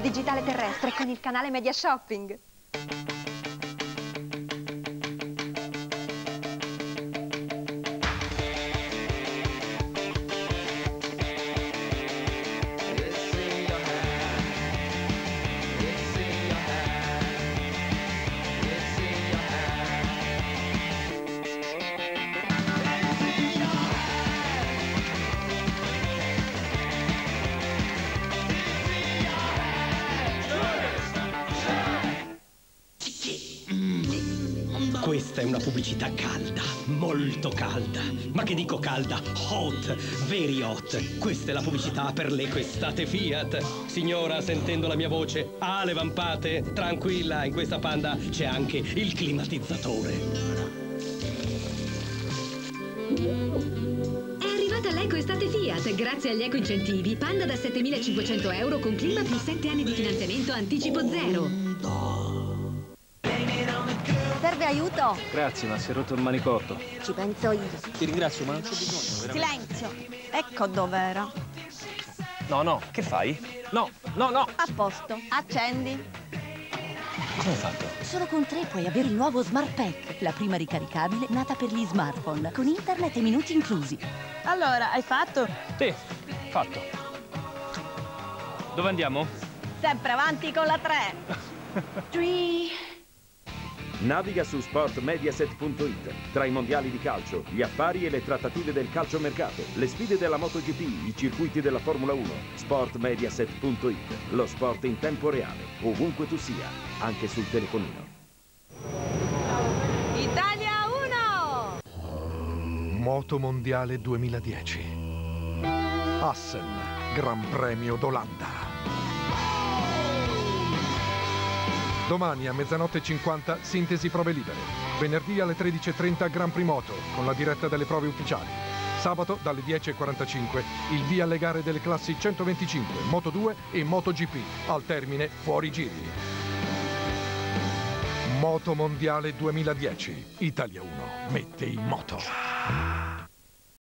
digitale terrestre con il canale Media Shopping. Questa è una pubblicità calda, molto calda. Ma che dico calda? Hot, very hot. Questa è la pubblicità per l'ecoestate Fiat. Signora, sentendo la mia voce, ha le vampate? Tranquilla, in questa panda c'è anche il climatizzatore. È arrivata l'Eco Estate Fiat. Grazie agli eco incentivi, Panda da 7.500 euro con clima più 7 anni di finanziamento anticipo zero. Aiuto? Grazie, ma si è rotto il manicotto. Ci penso io. Ti ringrazio, ma non c'è bisogno. veramente. Silenzio. Ecco dov'era. No, no, che fai? No, no, no! A posto. Accendi. Cosa hai fatto? Solo con tre puoi avere il nuovo Smart Pack, la prima ricaricabile nata per gli smartphone, con internet e minuti inclusi. Allora, hai fatto? Sì, fatto. Dove andiamo? Sempre avanti con la 3. Three. Naviga su sportmediaset.it. Tra i mondiali di calcio, gli affari e le trattative del calciomercato, le sfide della MotoGP, i circuiti della Formula 1. Sportmediaset.it. Lo sport in tempo reale, ovunque tu sia, anche sul telefonino. Italia 1! Moto Mondiale 2010. Assen, Gran Premio d'Olanda. Domani a mezzanotte e 50 sintesi prove libere. Venerdì alle 13.30 Gran Primoto con la diretta delle prove ufficiali. Sabato dalle 10.45 il via alle gare delle classi 125, Moto 2 e MotoGP. Al termine fuori giri. Moto Mondiale 2010. Italia 1 mette in moto.